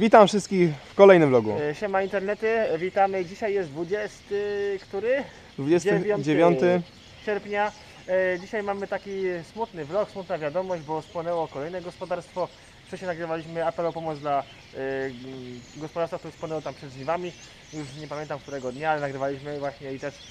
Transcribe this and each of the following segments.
Witam wszystkich w kolejnym vlogu. E, Siema internety, witamy. Dzisiaj jest 20, który? 29 sierpnia. E, Dzisiaj mamy taki smutny vlog, smutna wiadomość, bo spłonęło kolejne gospodarstwo. Wcześniej nagrywaliśmy apel o pomoc dla e, gospodarstwa, które spłonęło tam przed żniwami. Już nie pamiętam którego dnia, ale nagrywaliśmy właśnie i też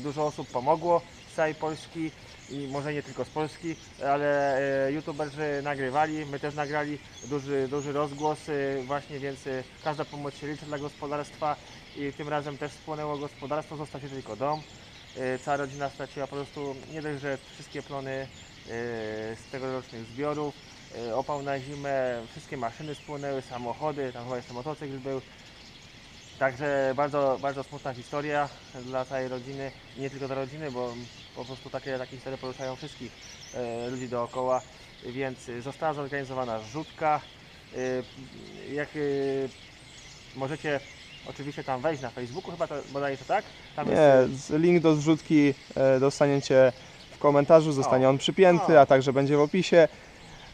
dużo osób pomogło całej Polski i może nie tylko z Polski, ale e, youtuberzy nagrywali, my też nagrali duży, duży rozgłos e, właśnie, więc e, każda pomoc się liczy dla gospodarstwa i tym razem też spłonęło gospodarstwo, został się tylko dom. Cała rodzina straciła po prostu nie dość, że wszystkie plony z tegorocznych zbiorów, opał na zimę, wszystkie maszyny spłonęły, samochody, tam chyba jeszcze motocykl był. Także bardzo, bardzo smutna historia dla całej rodziny i nie tylko dla rodziny, bo po prostu takie, takie historie poruszają wszystkich e, ludzi dookoła, więc została zorganizowana zrzutka. E, jak e, możecie oczywiście tam wejść na Facebooku, chyba to bodajże to tak? Tam jest, Nie, z- link do zrzutki e, dostaniecie w komentarzu, zostanie O. on przypięty, O. a także będzie w opisie.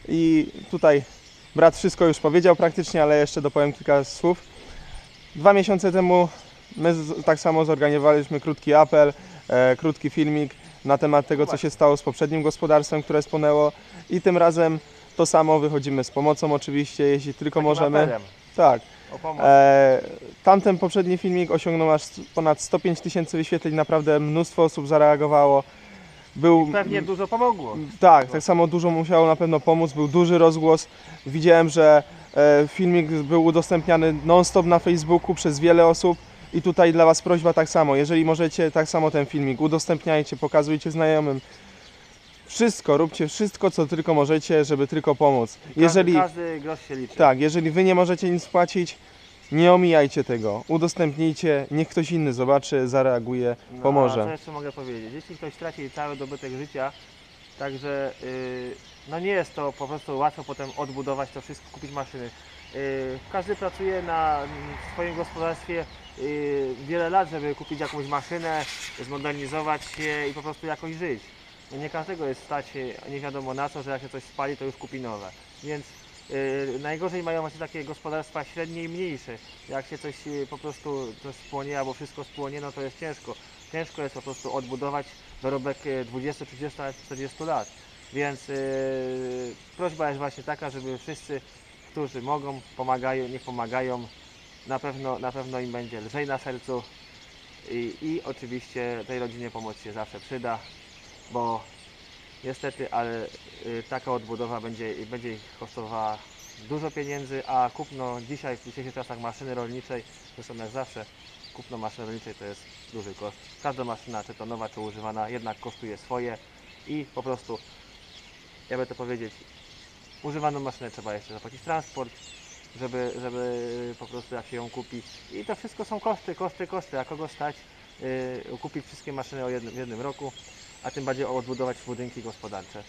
I tutaj brat wszystko już powiedział praktycznie, ale jeszcze dopowiem kilka słów. Dwa miesiące temu my z, tak samo zorganizowaliśmy krótki apel, e, krótki filmik na temat tego, co się stało z poprzednim gospodarstwem, które spłonęło. I tym razem to samo wychodzimy z pomocą oczywiście, jeśli tylko takim możemy. apelem Tak. O pomoc. E, tamten poprzedni filmik osiągnął aż ponad 105 tysięcy wyświetleń, naprawdę mnóstwo osób zareagowało. Był, Pewnie dużo pomogło. tak, tak samo dużo musiało na pewno pomóc, był duży rozgłos. Widziałem, że filmik był udostępniany non-stop na Facebooku przez wiele osób i tutaj dla Was prośba tak samo, jeżeli możecie tak samo ten filmik udostępniajcie, pokazujcie znajomym. Wszystko, róbcie wszystko, co tylko możecie, żeby tylko pomóc. Jeżeli... Każdy, każdy grosz się liczy. Tak, jeżeli wy nie możecie nic płacić, nie omijajcie tego. Udostępnijcie, niech ktoś inny zobaczy, zareaguje, No, pomoże. A co jeszcze mogę powiedzieć? Jeśli ktoś traci cały dobytek życia, także yy, no nie jest to po prostu łatwo potem odbudować to wszystko, kupić maszyny. Yy, każdy pracuje na mm, swoim gospodarstwie yy, wiele lat, żeby kupić jakąś maszynę, zmodernizować się i po prostu jakoś żyć. No nie każdego jest stać nie wiadomo na co, że jak się coś spali, to już kupi nowe. Więc yy, najgorzej mają właśnie takie gospodarstwa średnie i mniejsze. Jak się coś yy, po prostu coś spłonie albo wszystko spłonie, no to jest ciężko. Ciężko jest po prostu odbudować dorobek yy, 20, 30, nawet 40 lat. Więc yy, prośba jest właśnie taka, żeby wszyscy, którzy mogą, pomagają, niech pomagają. Na pewno, na pewno im będzie lżej na sercu. I, I oczywiście tej rodzinie pomoc się zawsze przyda, bo niestety, ale y, taka odbudowa będzie, będzie ich kosztowała dużo pieniędzy, a kupno dzisiaj w dzisiejszych czasach maszyny rolniczej, zresztą jak zawsze, kupno maszyny rolniczej to jest duży koszt. Każda maszyna, czy to nowa, czy używana, jednak kosztuje swoje i po prostu, jakby to powiedzieć, używaną maszynę trzeba jeszcze zapłacić transport, żeby, żeby po prostu jak się ją kupi. I to wszystko są koszty, koszty, koszty. A kogo stać y, kupić wszystkie maszyny o jednym, w jednym roku, a tym bardziej odbudować budynki gospodarcze.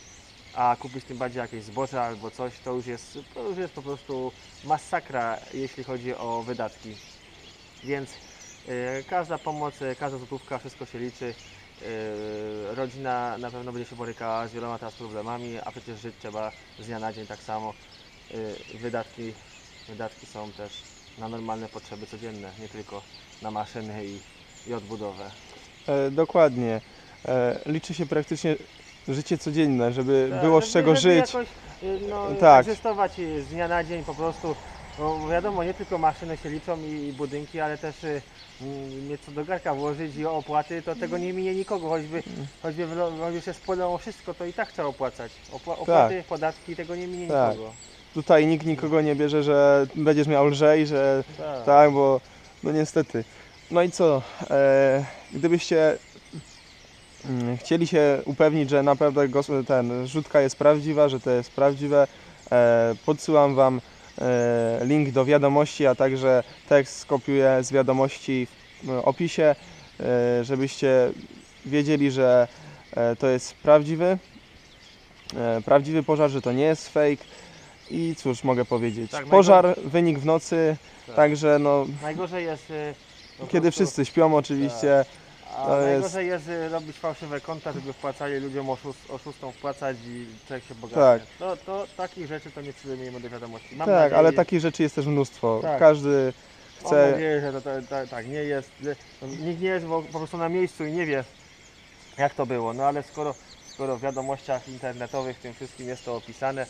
A kupić tym bardziej jakieś zboże albo coś, to już jest, to już jest po prostu masakra, jeśli chodzi o wydatki. Więc każda pomoc, y, każda złotówka, wszystko się liczy. Y, rodzina na pewno będzie się borykała z wieloma teraz problemami, a przecież żyć trzeba z dnia na dzień tak samo. Wydatki, wydatki są też na normalne potrzeby codzienne, nie tylko na maszyny i, i odbudowę. E, dokładnie. E, liczy się praktycznie życie codzienne, żeby Tak, było z żeby- czego żeby żyć. Jakoś, no, Tak. egzystować z dnia na dzień po prostu. Bo wiadomo, nie tylko maszyny się liczą i, budynki, ale też y, mm, nieco do garka włożyć i opłaty, to tego nie minie nikogo, choćby, choćby, wylo- choćby się spłynęło wszystko, to i tak trzeba opłacać. Opła- opłaty, podatki, tego nie minie Tak. nikogo. Tutaj nikt nikogo nie bierze, że będziesz miał lżej, że Tak. tak, bo no niestety. No i co? E, gdybyście mm, chcieli się upewnić, że naprawdę gos- ten rzutka jest prawdziwa, że to jest prawdziwe, e, podsyłam Wam link do wiadomości, a także tekst skopiuję z wiadomości w e, opisie, e, żebyście wiedzieli, że e, to jest prawdziwy, e, prawdziwy pożar, że to nie jest fake. I cóż mogę powiedzieć? Tak, Pożar, wynik w nocy, Tak. także no, Najgorzej jest kiedy prostu- wszyscy śpią oczywiście, A To jest- najgorzej jest y, robić fałszywe konta, żeby wpłacali ludziom oszust, oszustom wpłacać i człowiek się bogaci. Tak. To, to takich rzeczy to nie przyjmujemy do wiadomości. Mam Tak, nadzieję, ale takich rzeczy jest też mnóstwo. Tak. Każdy Mam chce. nadzieję, że to, to, to tak nie jest. że- no, Nikt nie jest po po prostu na miejscu i nie wie jak to było. No ale skoro, skoro w wiadomościach internetowych tym wszystkim jest to opisane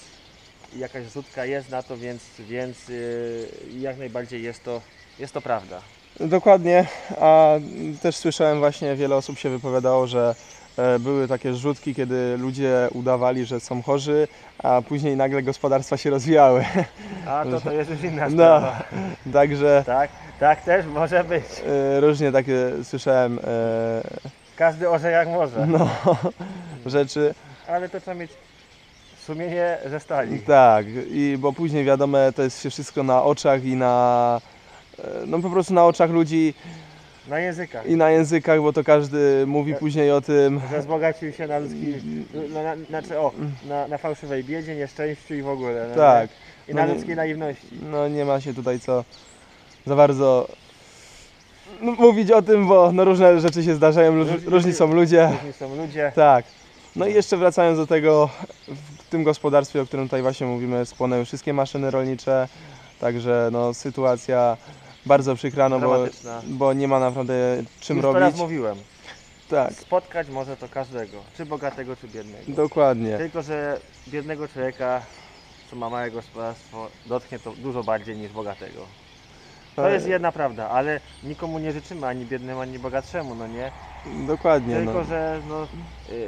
i jakaś zrzutka jest na to, więc, więc yy, jak najbardziej jest to, jest to prawda. Dokładnie, a też słyszałem właśnie, wiele osób się wypowiadało, że e, były takie zrzutki, kiedy ludzie udawali, że są chorzy, a później nagle gospodarstwa się rozwijały. A to, to jest już inna No. sprawa. Także Tak, tak też może być. e, różnie takie słyszałem e, Każdy orze jak może. no, rzeczy. Ale to trzeba mieć sumienie ze stali. Tak, i bo później wiadomo, to jest się wszystko na oczach i na no po prostu na oczach ludzi Na językach. i na językach, bo to każdy mówi później o tym. Że wzbogacił się na ludzkim, na, na, znaczy o, na, na fałszywej biedzie, nieszczęściu i w ogóle. no Tak. nie? I na No nie- ludzkiej naiwności. No nie ma się tutaj co za bardzo no, mówić o tym, bo no, różne rzeczy się zdarzają, róż, Różni- różni są ludzie. Różni są ludzie. Tak. No i jeszcze wracając do tego, w tym gospodarstwie, o którym tutaj właśnie mówimy, spłonęły wszystkie maszyny rolnicze, także no sytuacja bardzo przykra, no bo, Dramatyczna. bo nie ma naprawdę czym Już robić. teraz mówiłem. Tak, Spotkać może to każdego. Czy bogatego, czy biednego. dokładnie. Tylko, że biednego człowieka, co ma małe gospodarstwo, dotknie to dużo bardziej niż bogatego. To E, jest jedna prawda, ale nikomu nie życzymy ani biednemu, ani bogatszemu, no nie? Dokładnie. Tylko, No. że no,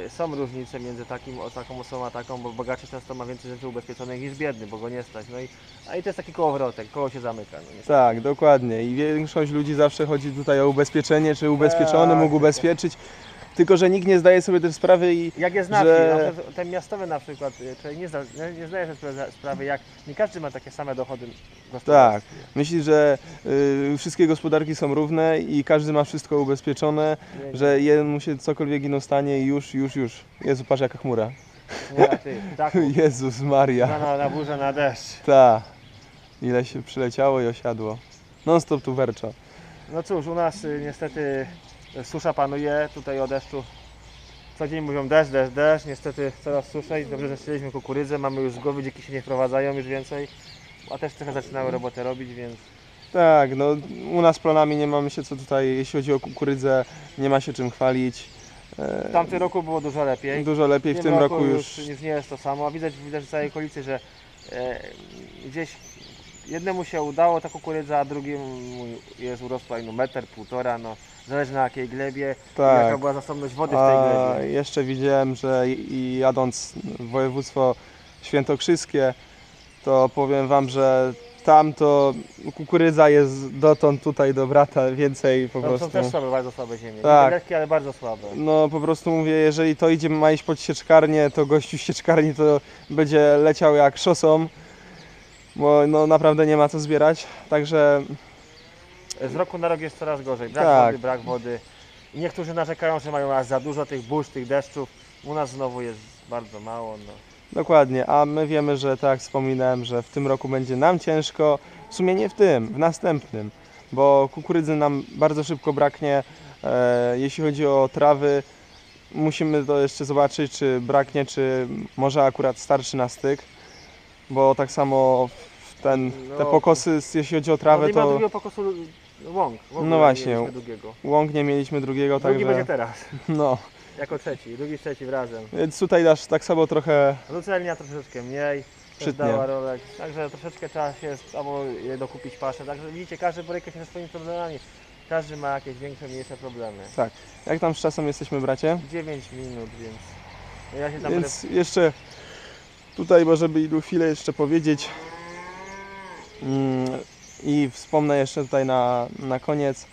y, są różnice między takim, o, taką osobą a taką, bo bogaczy często ma więcej rzeczy ubezpieczonych niż biedny, bo go nie stać. No i, a i to jest taki kołowrotek, koło się zamyka. No, niestety. Tak, dokładnie. I większość ludzi zawsze chodzi tutaj o ubezpieczenie, czy ubezpieczony Tak, mógł tak. ubezpieczyć. Tylko, że nikt nie zdaje sobie też sprawy i Jak jest na Że- ten miastowy na przykład, człowiek nie, zda, nie, nie zdaje sobie spra- sprawy, jak nie każdy ma takie same dochody tak, myśli, że y, wszystkie gospodarki są równe i każdy ma wszystko ubezpieczone, Nie, że jeden mu się cokolwiek inno stanie i już, już, już. Jezu, patrz jaka chmura. Nie, a ty, tak, Jezus Maria. na, na, na burzę, na deszcz. Ta. Ile się przyleciało i osiadło. Non stop tu wercza. No cóż, u nas y, niestety susza panuje, tutaj o deszczu. Co dzień mówią deszcz, deszcz, deszcz, niestety coraz suszej. Dobrze, że strzeliśmy kukurydzę, mamy już z głowy, się nie wprowadzają już więcej. A też trochę zaczynały robotę robić, więc Tak, no u nas planami nie mamy się co tutaj, jeśli chodzi o kukurydzę, nie ma się czym chwalić. E, w tamtym roku było dużo lepiej. Dużo lepiej, w tym roku już już nie jest to samo. A widać, widać w całej okolicy, że e, gdzieś jednemu się udało ta kukurydza, a drugiemu jest urosła no metr, półtora, no zależy na jakiej glebie, i jaka tak. była zasobność wody w tej A glebie. jeszcze widziałem, że i jadąc w województwo świętokrzyskie, to powiem Wam, że tam to kukurydza jest dotąd tutaj do brata więcej po Tam prostu. są też słabe, bardzo słabe ziemie. Tak. Lekkie, ale bardzo słabe. No po prostu mówię, jeżeli to idzie, ma iść pod sieczkarnię, to gościu sieczkarni to będzie leciał jak szosą, bo no naprawdę nie ma co zbierać, także Z roku na rok jest coraz gorzej. Brak Tak. wody, brak wody. I niektórzy narzekają, że mają aż za dużo tych burz, tych deszczów. U nas znowu jest bardzo mało. No. Dokładnie, a my wiemy, że tak jak wspominałem, że w tym roku będzie nam ciężko, w sumie nie w tym, w następnym, bo kukurydzy nam bardzo szybko braknie. E, jeśli chodzi o trawy, musimy to jeszcze zobaczyć, czy braknie, czy może akurat starczy na styk, bo tak samo ten, te No. pokosy, jeśli chodzi o no trawę, nie ma to drugiego pokosu łąk. W ogóle No nie właśnie. mieliśmy Drugiego. łąk nie mieliśmy drugiego, Drugi będzie także teraz, no, jako trzeci. Drugi z trzecim razem. więc tutaj dasz tak samo trochę Lucernia troszeczkę mniej. Też Przytnie. dała rolę. Także troszeczkę trzeba się albo je dokupić paszę. Także widzicie, każdy boryka się ze swoimi problemami. Każdy ma jakieś większe, mniejsze problemy. Jak tam z czasem jesteśmy, bracie? 9 minut, więc ja się tam Więc jeszcze tutaj może by ilu chwilę jeszcze powiedzieć i wspomnę jeszcze tutaj na, na koniec,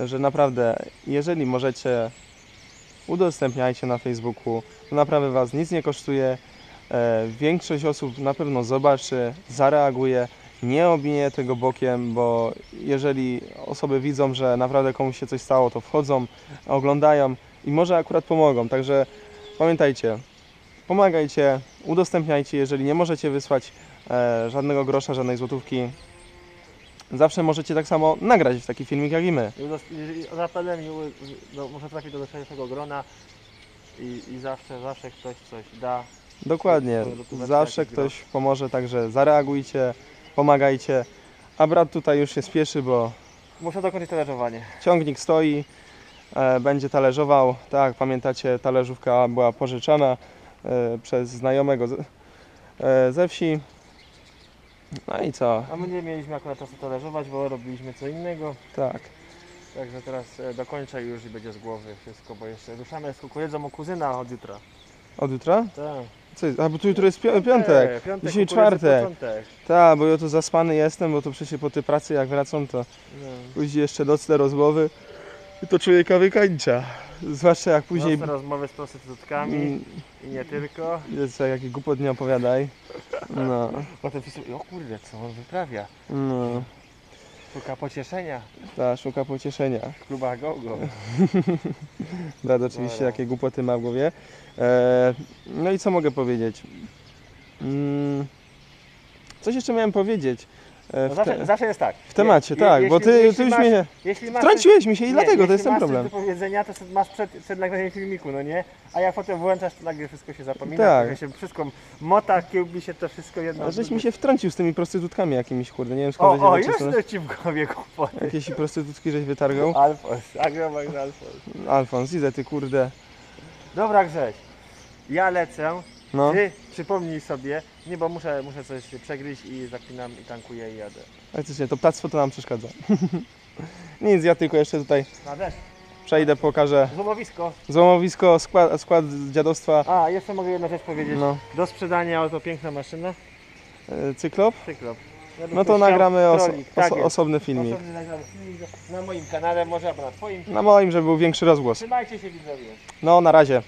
że naprawdę jeżeli możecie udostępniajcie na Facebooku, to naprawdę Was nic nie kosztuje. E, Większość osób na pewno zobaczy, zareaguje, nie obinie tego bokiem, bo jeżeli osoby widzą, że naprawdę komuś się coś stało, to wchodzą, oglądają i może akurat pomogą. Także pamiętajcie, pomagajcie, udostępniajcie, jeżeli nie możecie wysłać żadnego grosza, żadnej złotówki, zawsze możecie tak samo nagrać taki filmik jak i my. Jeżeli z apelem i u- do, może trafić do szerszego grona i, i zawsze, zawsze ktoś coś da. Dokładnie. Zawsze ktoś pomoże, także zareagujcie, pomagajcie. A brat tutaj już się spieszy, bo Muszę dokończyć talerzowanie. ciągnik stoi, e, będzie talerzował. Tak, pamiętacie, talerzówka była pożyczana e, przez znajomego z, e, ze wsi. No i co? A my nie mieliśmy akurat czasu talerzować, bo robiliśmy co innego. Tak. Także teraz e, dokończę już i będzie z głowy wszystko, bo jeszcze ruszamy z kukurydzą u kuzyna od jutra. Od jutra? Tak. Co jest? A bo tu jutro jest pi- piątek. E, piątek Dzisiaj kukurydzy czwartek. początek. Tak, bo ja tu zaspany jestem, bo to przecież po tej pracy jak wracam to No. później jeszcze nocne rozmowy i to człowieka wykańcza. Zwłaszcza jak później... Nocne rozmowy z prostytutkami Mm, i nie tylko. Jest jakie głupot nie opowiadaj. No, Potem wpisuję, o kurde, co on wyprawia? no, Szuka pocieszenia ta szuka pocieszenia. w klubach go-go. Oczywiście Dobra. jakie głupoty ma w głowie. E, no i co mogę powiedzieć? Mm, coś jeszcze miałem powiedzieć. E, No zawsze, te, zawsze jest tak. w temacie, Je- tak, bo jeśli- ty, jeśli ty już masz- mnie Jeśli masz wtrąciłeś mi się i nie, dlatego, to jeśli jest ten masz problem. coś do powiedzenia, to masz przed, przed nagraniem filmiku, no nie? A jak potem włączasz, to nagle wszystko się zapomina, Tak. się wszystko mota, kiełbi się to wszystko jedno. A żeś mi się wtrącił z tymi prostytutkami jakimiś, kurde, nie wiem skąd O, o, już to ci w głowie kłopoty. Jakieś prostytutki żeś wytargał. Alfons, Agromax Alfons. Alfons, idę ty kurde. Dobra Grześ, ja lecę, No, ty przypomnij sobie, nie bo muszę, muszę coś przegryźć i zapinam i tankuję i jadę. faktycznie, to ptactwo to nam przeszkadza. Nic, ja tylko jeszcze tutaj Na deszcz, przejdę, pokażę złomowisko. złomowisko, skład, skład dziadostwa. A, jeszcze mogę jedną rzecz powiedzieć. No, Do sprzedania oto piękna maszyna, e, cyklop. cyklop. Ja bym No to chciał nagramy oso, trolik, tak oso, jest. osobny filmik. Osobny nagramy filmik na moim kanale, może albo na twoim. Na moim, żeby był większy rozgłos. Trzymajcie się widzowie. No, na razie.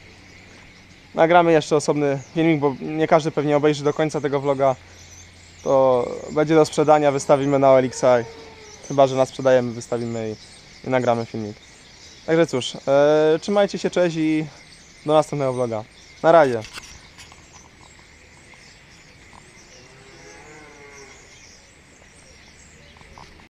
Nagramy jeszcze osobny filmik, bo nie każdy pewnie obejrzy do końca tego vloga. To będzie do sprzedania, wystawimy na OLX. Chyba, że nas sprzedajemy, wystawimy i, i nagramy filmik. Także cóż, e, trzymajcie się, cześć i do następnego vloga. Na razie.